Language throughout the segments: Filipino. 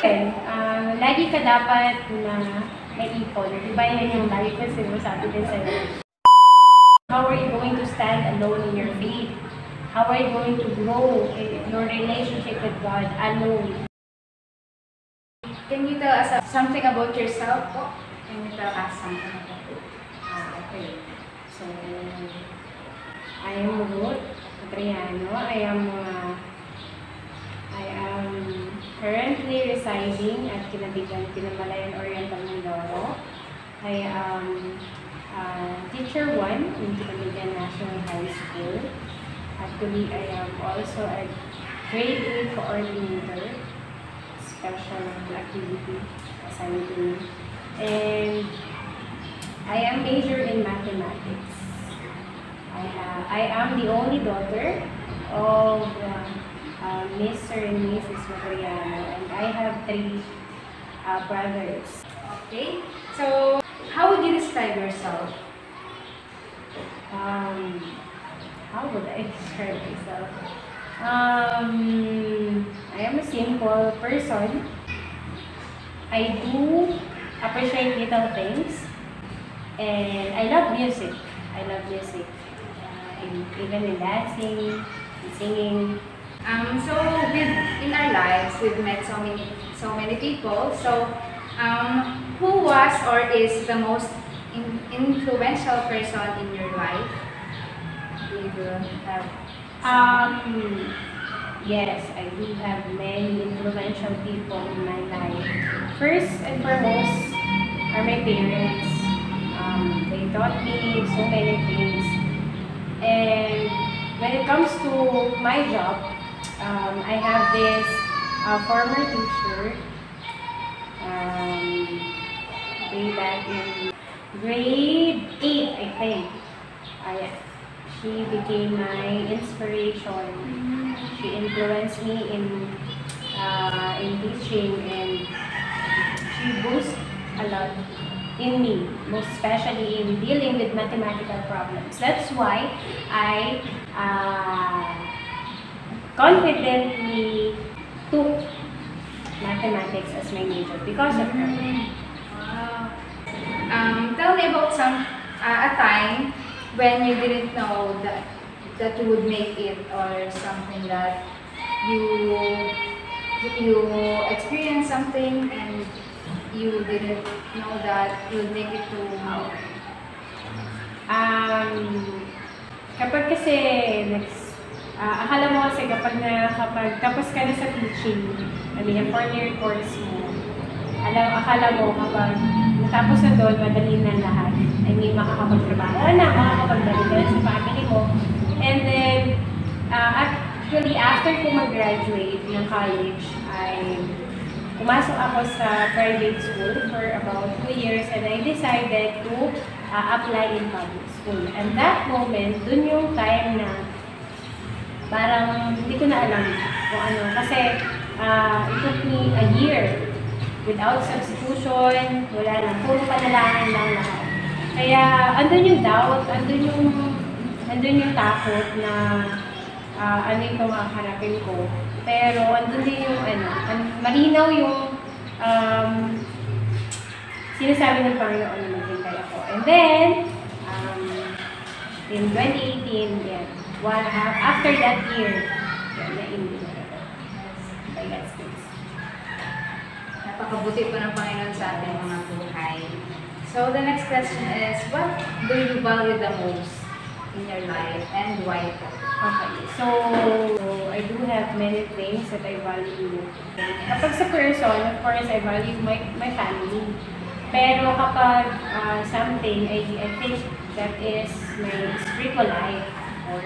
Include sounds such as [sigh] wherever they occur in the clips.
Okay, uh, lagi ka dapat na naipon. Di ba yan yung lagi ko sinasabi din sa'yo? How are you going to stand alone in your faith? How are you going to grow in your relationship with God alone? Can you tell us uh, something about yourself po? Can you tell us something about it? Ah, okay. So, I am Ruth Adriano. I am uh, currently residing at Kinatigan, Pinamalayan Oriental Mindoro. I am uh, teacher 1 in Kinatigan National High School. Actually, I am also a grade 8 coordinator, special activity me. And I am major in mathematics. I, uh, I am the only daughter of uh, uh, Mr. and Mrs. Magriano, and I have three uh, brothers. Okay. So, how would you describe yourself? Um, how would I [laughs] describe myself? Um, I am a simple person. I do appreciate little things, and I love music. I love music, uh, in, even in dancing, in singing. Um, so, with, in our lives, we've met so many, so many people. So, um, who was or is the most in, influential person in your life? Do have Um, yes, I do have many influential people in my life. First and foremost are my parents. Um, they taught me so many things. And when it comes to my job, um, I have this uh, former teacher um, way back in grade 8, I think. I, she became my inspiration. She influenced me in uh, in teaching and she boosted a lot in me, most especially in dealing with mathematical problems. That's why I uh, confidently took mathematics as my major because of her. Wow. Um, tell me about some uh, a time when you didn't know that that you would make it or something that you you experienced something and you didn't know that you'll make it to Um, kapag kasi, next, ah, akala mo kasi kapag na, kapag tapos ka na sa teaching, mean, yung four-year course mo, alam, akala mo kapag natapos na doon, madali na lahat. I mean, makakapagtrabaho ka na, makakapagbalik ka na sa family mo. And then, ah, actually, after ko mag-graduate ng college, I pumasok ako sa private school for about two years and I decided to uh, apply in public school. And that moment, dun yung time na parang hindi ko na alam kung ano. Kasi uh, it took me a year without substitution, wala na, puro panalangin lang lahat. Kaya andun yung doubt, andun yung, andun yung takot na ah, ano yung makaharapin ko. Pero andun din yung ano, an- malinaw yung um, sinasabi ng Panginoon na maghintay ako. And then, um, in 2018, yan, one, uh, after that year, yan, na-hindi na ako. By God's grace. napakabuti po ng Panginoon sa ating mga buhay. So the next question is, what do you value the most in your life and why? Okay, so, I do have many things that I value. Kapag sa person, of course, I value my, my family. Pero kapag uh, something, I, I think that is my spiritual life. Or,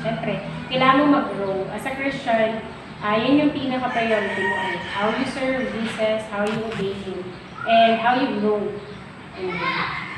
syempre, kailangan mo mag-grow. As a Christian, uh, yun yung pinaka-priority mo. Ano, how you serve Jesus, how you obey Him, and how you grow. Yes.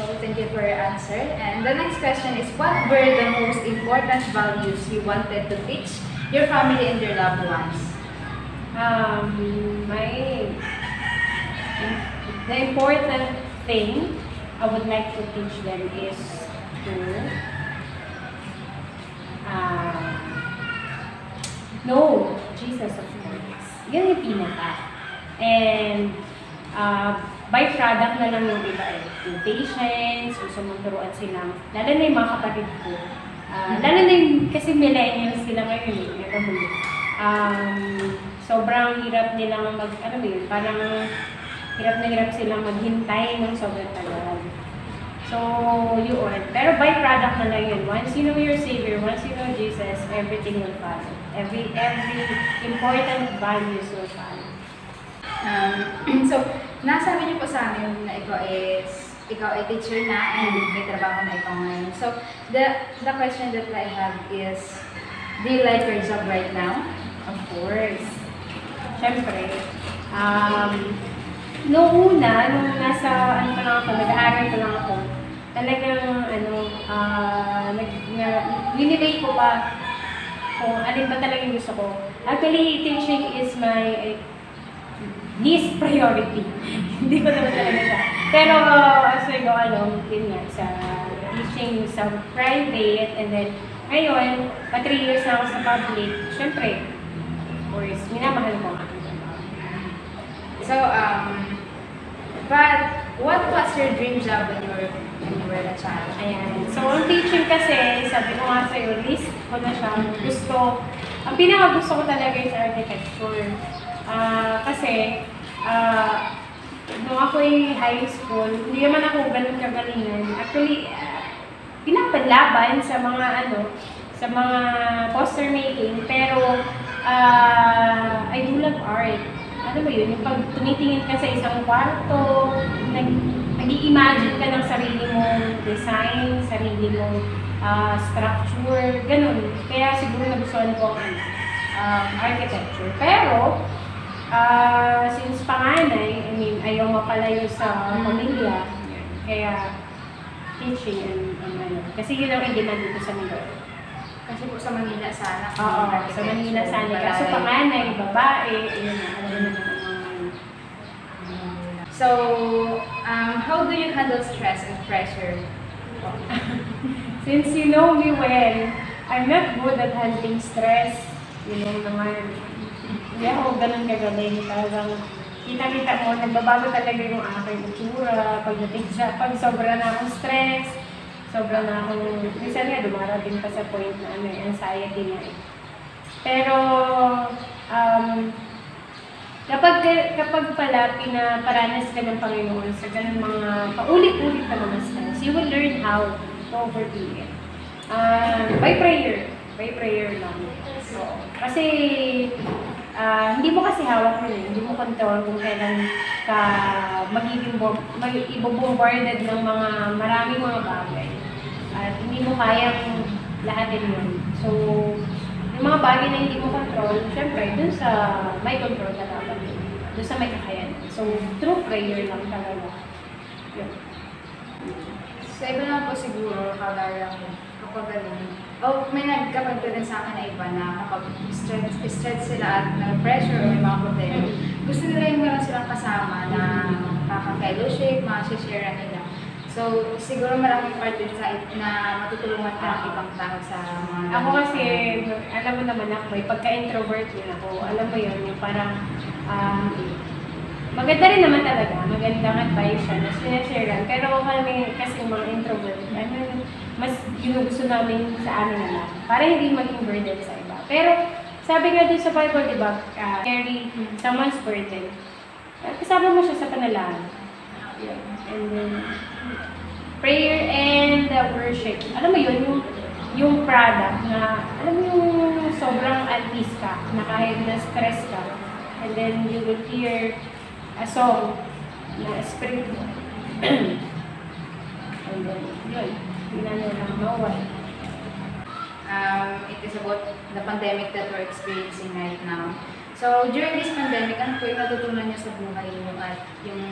So thank you for your answer. And the next question is, what were the most important values you wanted to teach your family and your loved ones? Um, my the important thing I would like to teach them is to uh, No, Jesus of course. Yun yung pinaka. And, uh, byproduct na lang yung iba eh. Yung patience, gusto mong turuan silang, lalo na yung mga kapatid ko. Ah, lalo na yung, kasi millennials sila ngayon eh, never huli. Um, sobrang hirap nilang mag, ano yun, parang hirap na hirap silang maghintay ng sobrang tagal. So, yun. Pero byproduct na lang yun. Once you know your Savior, once you know Jesus, everything will follow. Every, every important values will follow. Um, [clears throat] so, nasabi niyo po sa amin na ikaw is, ikaw ay teacher na and may trabaho na ikaw ngayon. So, the, the question that I have is, do you like your job right now? Of course. Siyempre, um, noong una, nung nasa, ano pa lang ako, nag-aaral pa lang ako, talagang, ano, ah, nag, na, winilay ko pa kung alin ba talaga yung gusto ko. Actually, teaching is my eh, least priority. [laughs] Hindi ko naman talaga siya. Pero, uh, as I go along, yun nga, sa teaching sa private, and then, ngayon, pa 3 years na ako sa public, syempre, of course, minamahal ko. So, um, but what was your dream job when you were, when you were a child? Ayan. So, ang teaching kasi, sabi ko nga sa'yo, list ko na siya. Gusto, ang pinaka gusto ko talaga is architecture. Ah, kasi, ah, nung ako'y high school, hindi naman ako ganun kagalingan. Actually, ah, pinapanlaban sa mga ano, sa mga poster making, pero ah, I do love art. Ano ba yun? Yung pag tumitingin ka sa isang kwarto, nag, nag-i-imagine ka ng sarili mong design, sarili mong ah, structure, ganun. Kaya siguro nagustuhan ko ang um, architecture. Pero, ah, since panganay, I mean, ayaw mapalayo sa pamilya, kaya teaching and, and ano. Kasi yun ang in-demand dito sa Mindoro. Kasi po sa Manila sana. Oo, sa Manila sana. Kaso panganay, babae, yun na, na naman ang mga So, um, how do you handle stress and pressure? [laughs] Since you know me well, I'm not good at handling stress. You know naman, hindi ako ganun kagaling. Talagang kita-kita mo, nagbabago talaga yung aking itsura. Pagdating sa, pag sobra na akong stress, sobra na akong, minsan nga dumarating pa sa point na ano, anxiety na eh. Pero, um, kapag, kapag pala pinaparanas ka ng Panginoon sa ganun mga paulit-ulit na mga stress, you will learn how to overcome it. Ah, by prayer. By prayer lang. So, kasi, ah, hindi mo kasi hawak yun eh. Hindi mo control kung kailan ka magiging mag ibobombarded ng mga maraming mga bagay. At hindi mo kayang lahatin yun. So, yung mga bagay na hindi mo control, syempre, dun sa may control ka dapat. Dun sa may kakayanan. So, through prayer lang talaga. Yun. Sa iba naman po siguro, kagaya ko, kapag ganun. Oh, may nagkapagto din sa akin na iba na kapag stress, stress sila at may pressure may mga problema, gusto nila yung meron silang kasama na makaka-fellowship, makashare nila. So, siguro maraming part din sa na matutulungan ka ng ibang tao sa mga... Ako kasi, alam mo naman ako, may pagka-introvert din ako. Alam mo yun, yung parang, um, maganda rin naman talaga, magandang advice siya, na sinashare Pero kami kasi mga introvert, ano, mas ginugusto namin sa amin na lang, para hindi maging burden sa iba. Pero, sabi nga din sa Bible, di ba, uh, carry someone's burden. Uh, Kasama mo siya sa panalangin. Yun. And then, prayer and uh, worship. Alam mo yun, yung, yung product na, alam mo yung sobrang at peace ka, na kahit na stress ka, and then you will hear a song na spiritual. [clears throat] and then, yun, na lang mawala. um, it is about the pandemic that we're experiencing right now. So, during this pandemic, ano po yung natutunan niyo sa buhay niyo at yung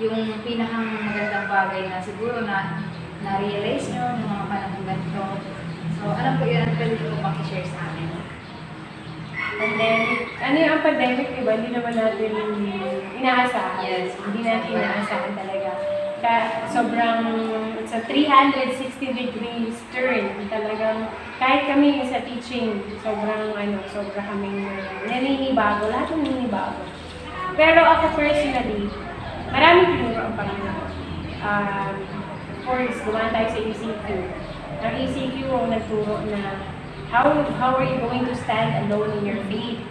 yung pinakang magandang bagay na siguro na na-realize niyo ng mga panahon ganito. So, ano po yun ang pwede ko pakishare sa amin? Pandemic, ano yung ang pandemic, di ba? Hindi naman natin inaasahan. Yes. Hindi natin inaasahan talaga. Ka, sobrang It's a 360 degrees turn. Talagang, kahit kami sa teaching, sobrang, ano, sobrang kaming uh, naninibago. Lahat ng naninibago. Pero ako personally, maraming tinuro ang Panginoon. Um, of course, dumaan tayo sa ECQ. Ang ECQ ang nagturo na how how are you going to stand alone in your faith?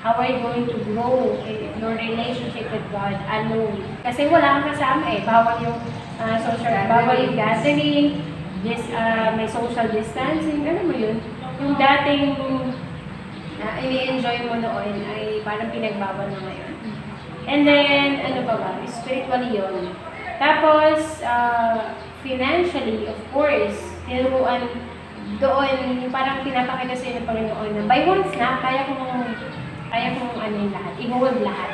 How are you going to grow in your relationship with God alone? Kasi wala kang kasama eh. Bawal yung uh, social, bawal yung gathering, this, uh, may social distancing, ano mo yun? Yung dating na ini-enjoy mo noon ay parang pinagbawal na ngayon. And then, ano pa ba? Spiritually yun. Tapos, uh, financially, of course, tinuruan doon, parang pinapakita sa ng Panginoon na by one snap, kaya kong, kaya kong ano yung lahat, i-hold lahat.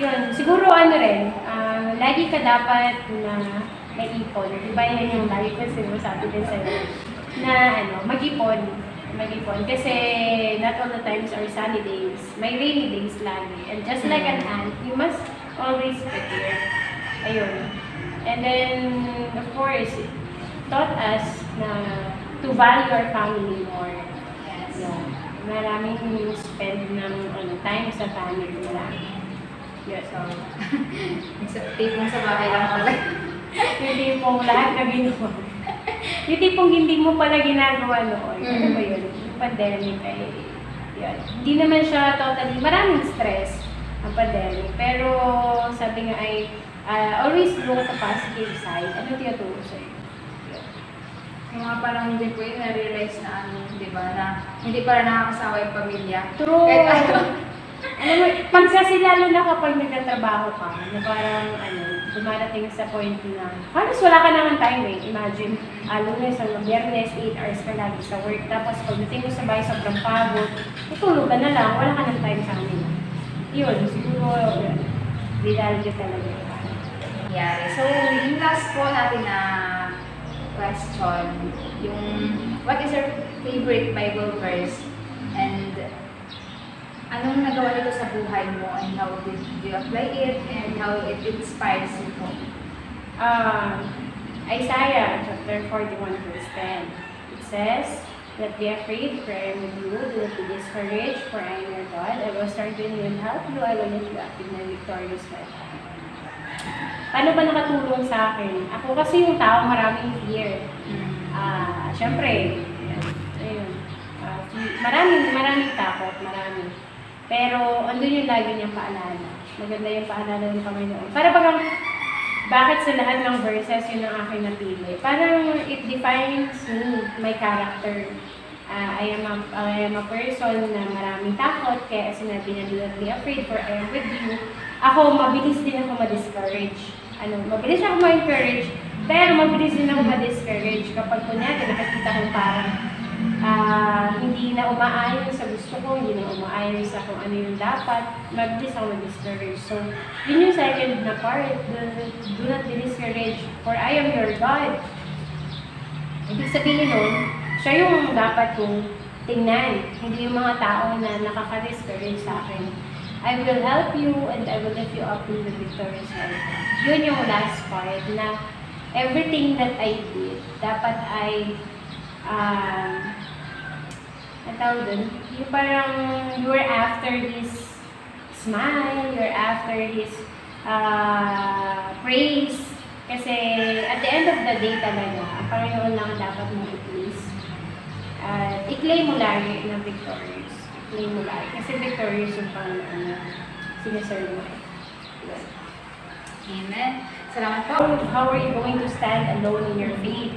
Yun, siguro ano rin, ah, lagi ka dapat na may ipon. Diba yan yung lagi ko sinasabi din sa'yo, na ano, mag-ipon. Mag-ipon. Kasi not all the times are sunny days. May rainy days lagi. And just like an ant, you must always prepare. Ayun. And then, of course, it taught us na to value our family more. Yes. Yun. Maraming spend ng ano, time sa family nila. Yes, [laughs] so, Sa tipong sa bahay lang pala. [laughs] yung tipong lahat na ginawa. yung tipong hindi mo pala ginagawa noon. Ano Mm. ba yun? Yung pandemic ay, yun. Hindi naman siya totally, maraming stress ang pandemic. Pero sabi nga ay, ah, always look at the positive side. Ano tinuturo sa'yo? Yun. Yung mga parang hindi ko yun na-realize na ano, ba, na hindi para nakakasawa yung pamilya. True. Kahit ano. [laughs] Alam mo, pag kasi lalo na kapag nagtatrabaho ka, na parang ano, dumarating sa point na, halos wala ka naman time eh. Imagine, uh, lunes hanggang biyernes, 8 hours ka lagi sa work. Tapos pagdating mo sa bahay, sobrang pagod. Itulog ka na lang, wala ka ng time sa amin. Yun, siguro, yun. Dinalyo talaga. nangyari. So, yung last po natin na question, yung what is your favorite Bible verse and anong nagawa nito sa buhay mo and how did you apply it and how it inspires you po? Um, Isaiah chapter 41 verse 10. It says, Not be afraid, for I am with you. Do not be discouraged, for I am your God. I will strengthen you and help you. I will lift you up in my victorious hand. Paano ba nakatulong sa akin? Ako kasi yung tao maraming fear. Ah, syempre, ayun. Ah, maraming, maraming takot, marami. Pero, andun yung lagi niyang paalala. Maganda yung paalala ng Panginoon. Para bagang, bakit sa lahat ng verses yun ang aking napili? Parang it defines me, my character. Ah, I, am a, I am a person na maraming takot, kaya sinabi na do not be afraid for I am with you. Ako, mabilis din ako ma-discourage. Ano, mabilis ako ma-encourage, pero mabilis din ako ma-discourage kapag kunyari nakakita ko parang ah, hindi na umaayon sa gusto ko, hindi na umaayon sa kung ano yung dapat, mabilis ako ma-discourage. So, yun yung second na part, the, do not be discouraged, for I am your God. Ibig sabihin nun, siya yung dapat kong tingnan, hindi yung mga tao na nakaka-discourage sa akin. I will help you and I will lift you up in the victorious life. Yun yung last part na everything that I did, dapat ay um, ang tawag dun, yung parang you're after his smile, you're after his uh, praise. Kasi at the end of the day talaga, ang Panginoon lang ang dapat mo i-please. At i-claim mo lagi na victorious. I-claim mo lagi. Kasi victorious yung Panginoon na sinaserve mo. Amen. Salamat po. How, are you going to stand alone in your faith?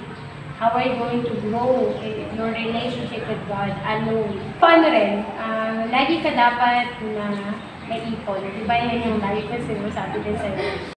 How are you going to grow in your relationship with God alone? Paano rin, ah, lagi ka dapat na may ipon. Di ba yan yung lagi ko sinasabi din sa'yo,